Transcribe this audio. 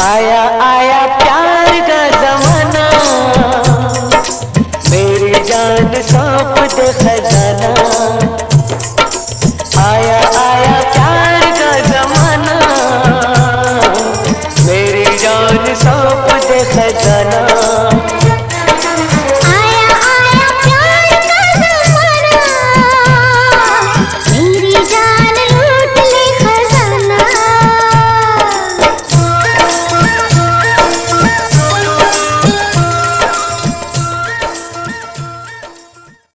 आया आया प्यार का जमाना। मेरी जान सौंप दे खजाना। आया आया प्यार का जमाना। मेरी जान सौंप दे खजाना।